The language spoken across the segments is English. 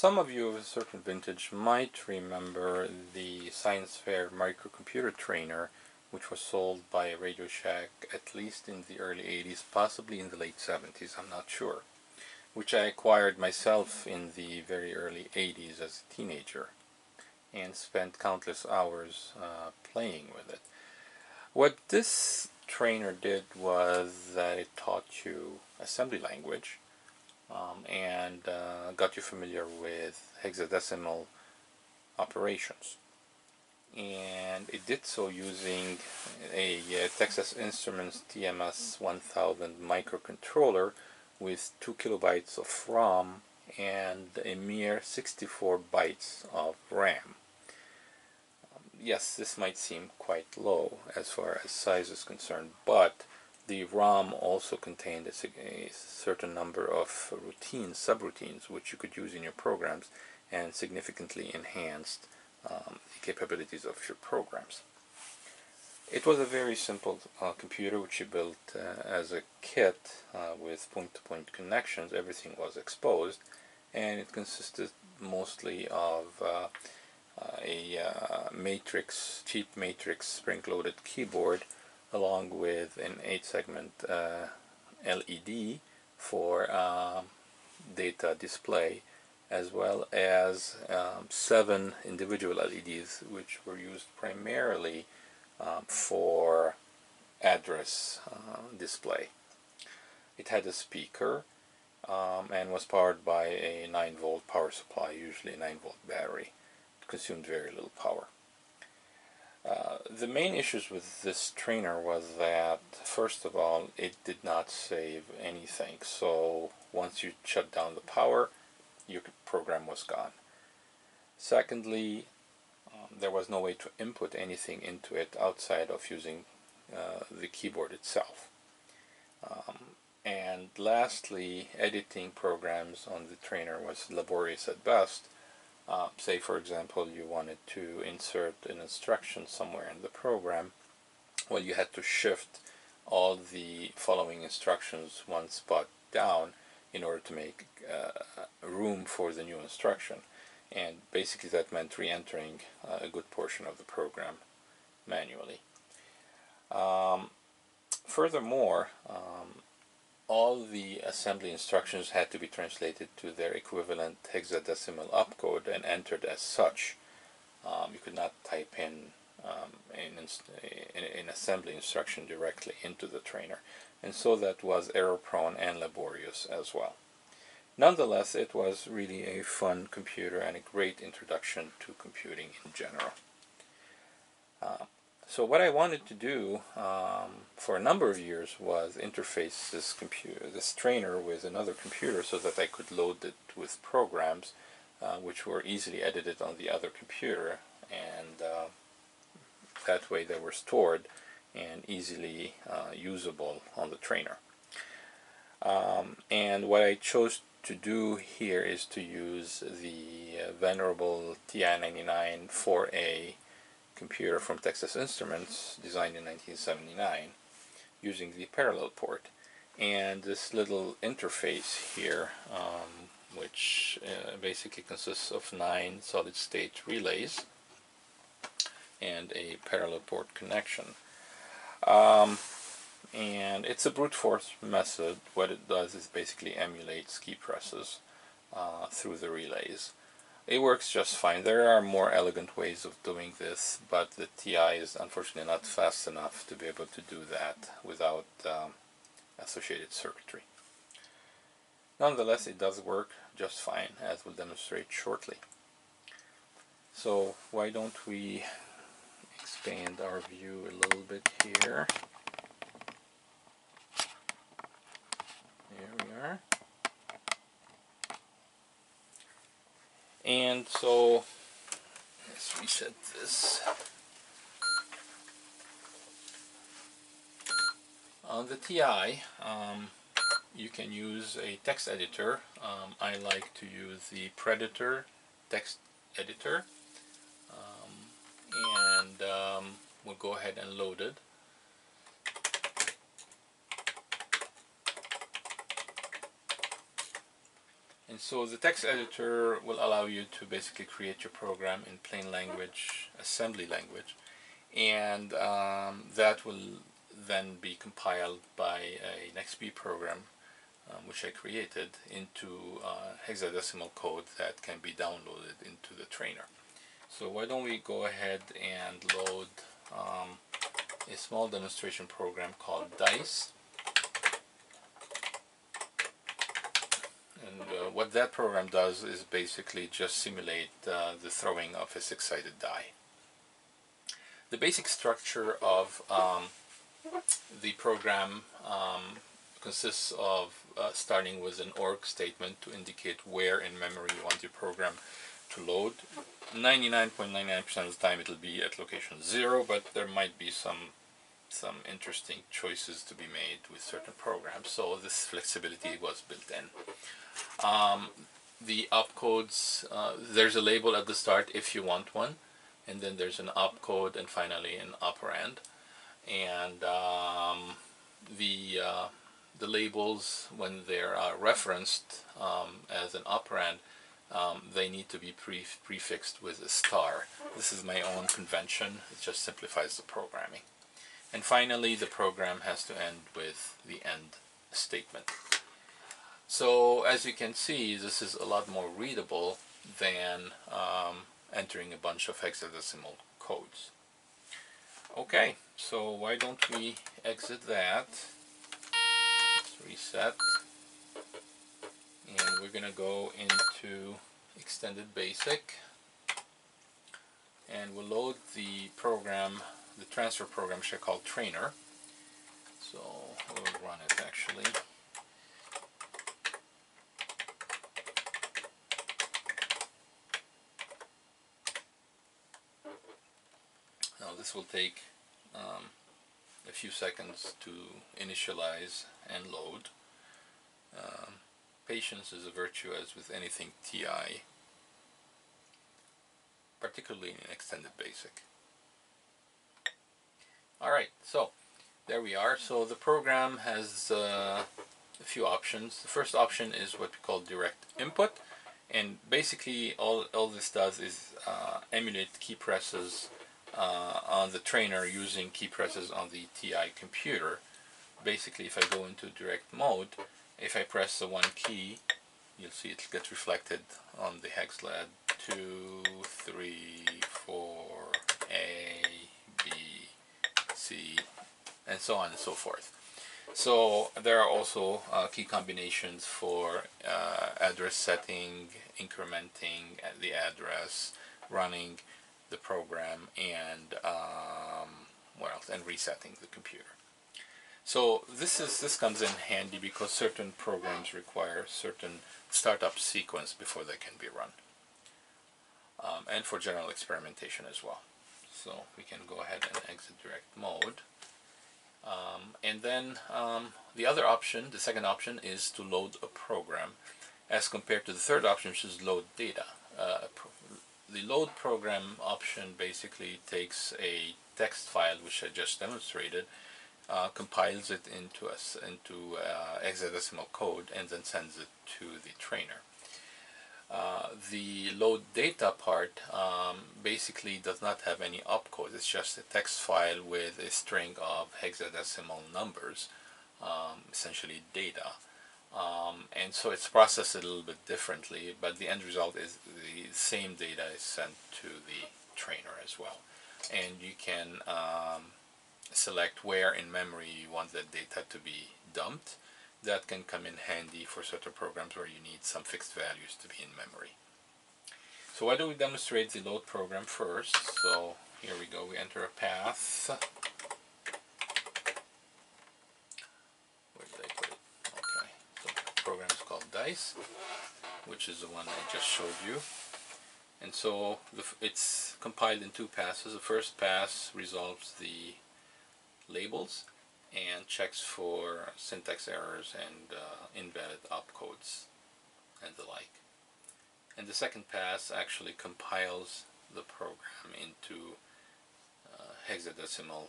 Some of you of a certain vintage might remember the Science Fair microcomputer trainer which was sold by Radio Shack at least in the early 80s, possibly in the late 70s, I'm not sure, which I acquired myself in the very early 80s as a teenager and spent countless hours uh, playing with it. What this trainer did was that it taught you assembly language um, and uh, got you familiar with hexadecimal operations. And it did so using a, a Texas Instruments TMS 1000 microcontroller with 2 kilobytes of ROM and a mere 64 bytes of RAM. Um, yes, this might seem quite low as far as size is concerned, but the ROM also contained a, a, certain number of routines, subroutines, which you could use in your programs and significantly enhanced um, the capabilities of your programs. It was a very simple uh, computer which you built uh, as a kit uh, with point-to-point -point connections. Everything was exposed and it consisted mostly of uh, uh, a uh, matrix, cheap matrix spring-loaded keyboard along with an 8-segment uh, LED for um, data display as well as um, seven individual LEDs which were used primarily um, for address uh, display. It had a speaker um, and was powered by a 9 volt power supply, usually a 9 volt battery. It consumed very little power. Uh, the main issues with this trainer was that, first of all, it did not save anything. So once you shut down the power, your program was gone. Secondly, um, there was no way to input anything into it outside of using uh, the keyboard itself. Um, and lastly, editing programs on the trainer was laborious at best uh, say for example you wanted to insert an instruction somewhere in the program well you had to shift all the following instructions one spot down in order to make uh, room for the new instruction and basically that meant re-entering uh, a good portion of the program manually. Um, furthermore, um, all the assembly instructions had to be translated to their equivalent hexadecimal opcode and entered as such. Um, you could not type in um, an, an, assembly instruction directly into the trainer, and so that was error prone and laborious as well. Nonetheless, it was really a fun computer and a great introduction to computing in general. Uh, so what I wanted to do um, for a number of years was interface this computer, this trainer with another computer so that I could load it with programs uh, which were easily edited on the other computer and uh, that way they were stored and easily uh, usable on the trainer. Um, and what I chose to do here is to use the uh, venerable TI-99 4A computer from Texas Instruments designed in 1979 using the parallel port. And this little interface here um, which uh, basically consists of nine solid state relays and a parallel port connection. Um, and it's a brute force method. What it does is basically emulate key presses uh, through the relays it works just fine. There are more elegant ways of doing this, but the TI is unfortunately not fast enough to be able to do that without um, associated circuitry. Nonetheless, it does work just fine, as we'll demonstrate shortly. So why don't we expand our view a little bit here. Here we are. And so let's reset this. On the TI, um, you can use a text editor. Um, I like to use the Predator text editor. Um, and um, we'll go ahead and load it. And so the text editor will allow you to basically create your program in plain language, assembly language, and um, that will then be compiled by an XB program um, which I created into uh, hexadecimal code that can be downloaded into the trainer. So why don't we go ahead and load um, a small demonstration program called DICE and uh, what that program does is basically just simulate uh, the throwing of a six-sided die. The basic structure of um, the program um, consists of uh, starting with an org statement to indicate where in memory you want your program to load. 99.99% of the time it'll be at location 0, but there might be some some interesting choices to be made with certain programs, so this flexibility was built in. Um, the opcodes, uh, there's a label at the start if you want one, and then there's an opcode and finally an operand. And um, the, uh, the labels, when they're uh, referenced um, as an operand, um, they need to be pre prefixed with a star. This is my own convention, it just simplifies the programming. And finally, the program has to end with the end statement. So as you can see, this is a lot more readable than um, entering a bunch of hexadecimal codes. Okay, so why don't we exit that, let's reset, and we're going to go into Extended Basic, and we'll load the program, the transfer program which I call Trainer. So we'll run it actually. This will take um, a few seconds to initialize and load. Um, patience is a virtue as with anything TI, particularly in extended basic. Alright, so there we are. So the program has uh, a few options. The first option is what we call direct input and basically all, all this does is uh, emulate key presses uh, on the trainer using key presses on the TI computer. Basically, if I go into direct mode, if I press the one key, you'll see it gets reflected on the hex LED 2, 3, 4, A, B, C, and so on and so forth. So there are also uh, key combinations for uh, address setting, incrementing the address, running the program and um, what else and resetting the computer. So this is this comes in handy because certain programs require certain startup sequence before they can be run, um, and for general experimentation as well. So we can go ahead and exit direct mode. Um, and then um, the other option, the second option, is to load a program as compared to the third option, which is load data. Uh, the load program option basically takes a text file which I just demonstrated, uh, compiles it into a, into uh, hexadecimal code and then sends it to the trainer. Uh, the load data part um, basically does not have any opcode. It's just a text file with a string of hexadecimal numbers, um, essentially data. Um, and so it's processed a little bit differently, but the end result is the same data is sent to the trainer as well. And you can um, select where in memory you want that data to be dumped. That can come in handy for certain programs where you need some fixed values to be in memory. So why don't we demonstrate the load program first? So here we go, we enter a path which is the one I just showed you. And so it's compiled in two passes. The first pass resolves the labels and checks for syntax errors and uh, invalid opcodes and the like. And the second pass actually compiles the program into uh, hexadecimal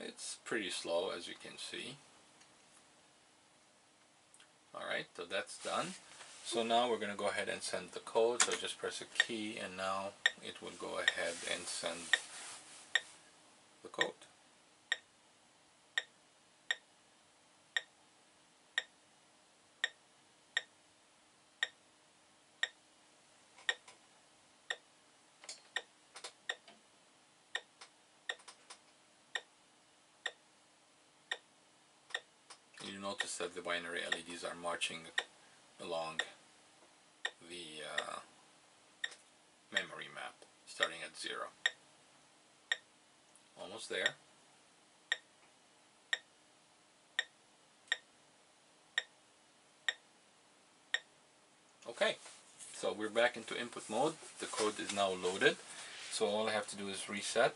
It's pretty slow as you can see. Alright, so that's done. So now we're going to go ahead and send the code. So just press a key and now it will go ahead and send the code. Binary LEDs are marching along the uh, memory map starting at zero. Almost there. Okay, so we're back into input mode. The code is now loaded. So all I have to do is reset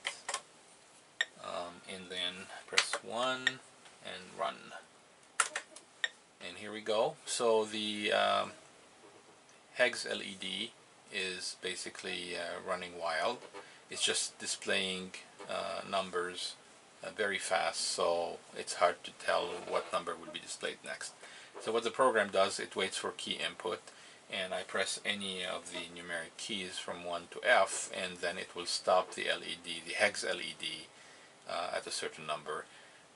um, and then press 1 and run. And here we go. So the um, Hex LED is basically uh, running wild. It's just displaying uh, numbers uh, very fast, so it's hard to tell what number will be displayed next. So what the program does, it waits for key input, and I press any of the numeric keys from 1 to F, and then it will stop the LED, the hex LED, uh, at a certain number.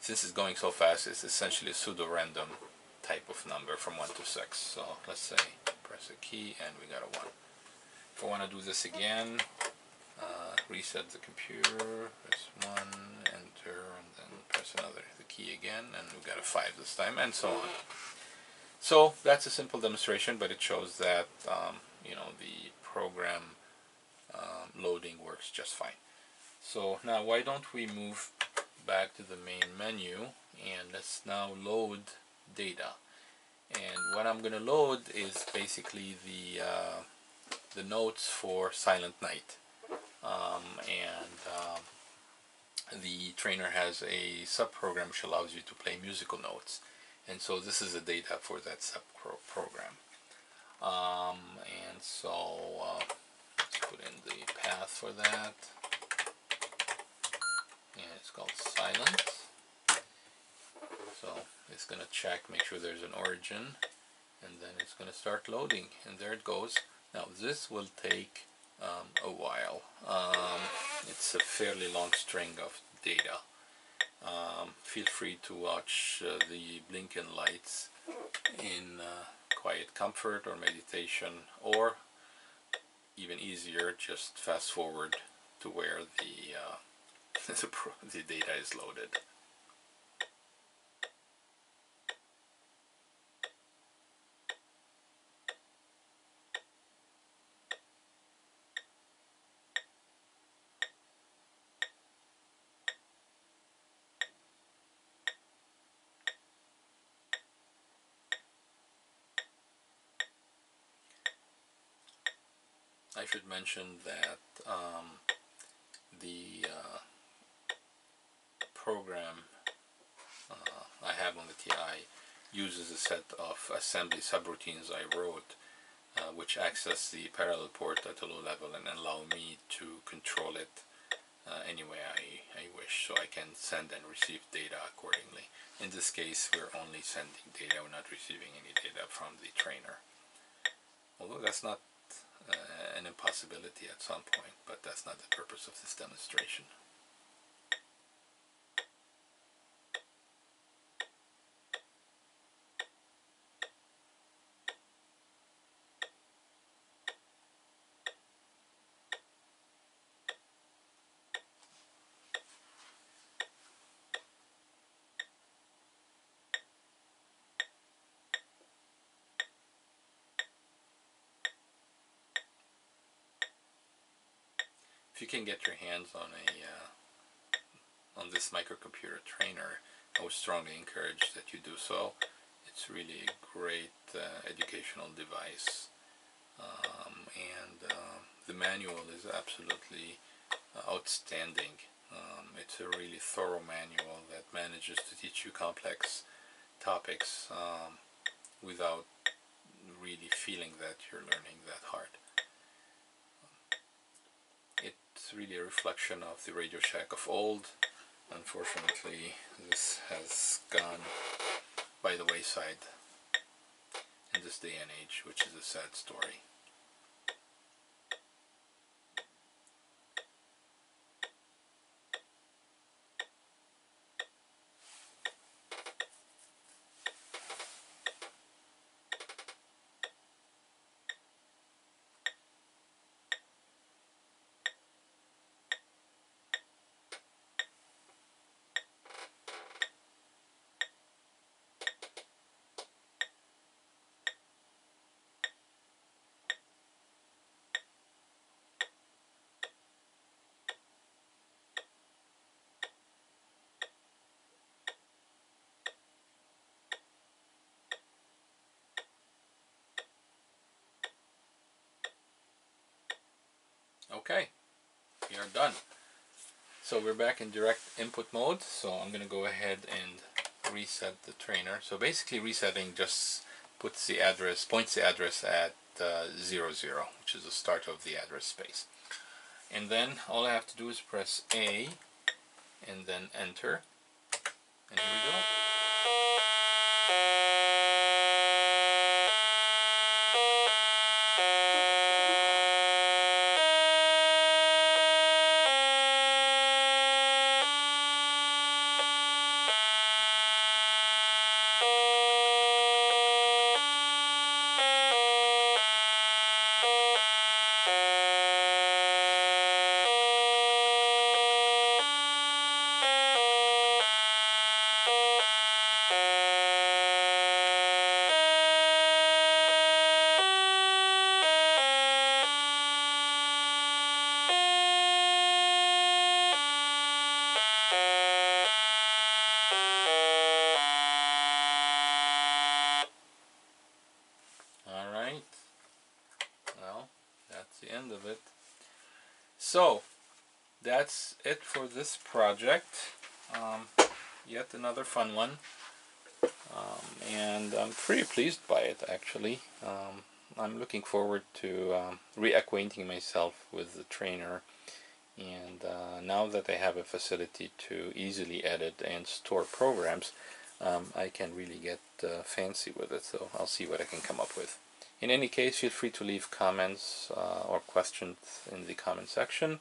Since it's going so fast, it's essentially pseudo-random type of number from 1 to 6. So let's say press a key and we got a 1. If I want to do this again, uh, reset the computer, press 1, enter, and then press another the key again, and we got a 5 this time, and so on. So that's a simple demonstration, but it shows that um, you know the program um, loading works just fine. So now why don't we move back to the main menu and let's now load data. And what I'm gonna load is basically the uh, the notes for Silent Night. Um, and um, the trainer has a subprogram which allows you to play musical notes. And so this is the data for that subprogram um, and so uh, let's put in the path for that. And it's called silence so it's going to check, make sure there's an origin, and then it's going to start loading, and there it goes. Now this will take um, a while. Um, it's a fairly long string of data. Um, feel free to watch uh, the blinking lights in uh, quiet comfort or meditation, or even easier, just fast forward to where the, uh, the data is loaded. I should mention that um, the uh, program uh, I have on the TI uses a set of assembly subroutines I wrote uh, which access the parallel port at a low level and allow me to control it uh, any way I, I wish so I can send and receive data accordingly. In this case we're only sending data, we're not receiving any data from the trainer. Although that's not an impossibility at some point, but that's not the purpose of this demonstration. Can get your hands on a uh, on this microcomputer trainer I would strongly encourage that you do so. It's really a great uh, educational device. Um, and uh, the manual is absolutely uh, outstanding. Um, it's a really thorough manual that manages to teach you complex topics um, without really feeling that you're learning that hard it's really a reflection of the Radio Shack of old. Unfortunately, this has gone by the wayside. in this day and age, which is a sad story. Okay, we are done. So we're back in direct input mode. So I'm going to go ahead and reset the trainer. So basically resetting just puts the address, points the address at uh, 00, zero, which is the start of the address space. And then all I have to do is press A and then enter. And here we go. It for this project. Um, yet another fun one. Um, and I'm pretty pleased by it actually. Um, I'm looking forward to um, reacquainting myself with the trainer and uh, now that I have a facility to easily edit and store programs um, I can really get uh, fancy with it so I'll see what I can come up with. In any case feel free to leave comments uh, or questions in the comment section